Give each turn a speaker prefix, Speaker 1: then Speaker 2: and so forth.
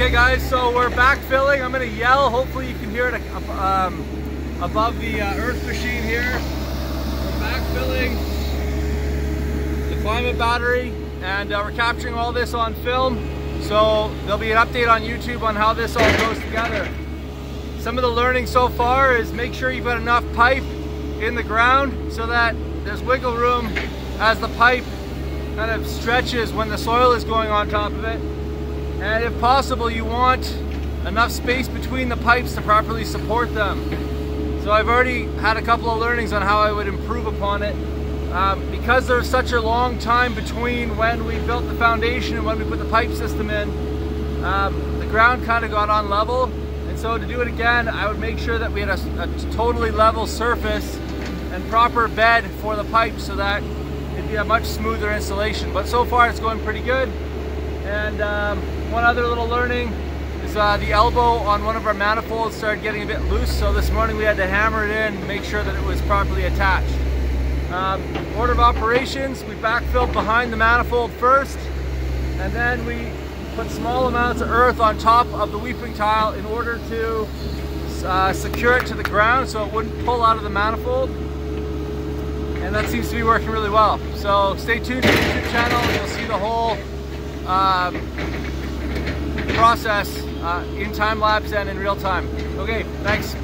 Speaker 1: Okay guys, so we're backfilling. I'm gonna yell. Hopefully you can hear it um, above the uh, earth machine here. We're backfilling the climate battery and uh, we're capturing all this on film. So there'll be an update on YouTube on how this all goes together. Some of the learning so far is make sure you've got enough pipe in the ground so that there's wiggle room as the pipe kind of stretches when the soil is going on top of it. And if possible, you want enough space between the pipes to properly support them. So I've already had a couple of learnings on how I would improve upon it. Um, because there's such a long time between when we built the foundation and when we put the pipe system in, um, the ground kind of got on level. And so to do it again, I would make sure that we had a, a totally level surface and proper bed for the pipe so that it'd be a much smoother installation. But so far it's going pretty good. And um, one other little learning is uh, the elbow on one of our manifolds started getting a bit loose. So this morning we had to hammer it in, make sure that it was properly attached. Um, order of operations, we backfilled behind the manifold first, and then we put small amounts of earth on top of the weeping tile in order to uh, secure it to the ground so it wouldn't pull out of the manifold. And that seems to be working really well. So stay tuned to the YouTube channel, and you'll see the whole um, process uh, in time lapse and in real time. Okay, thanks.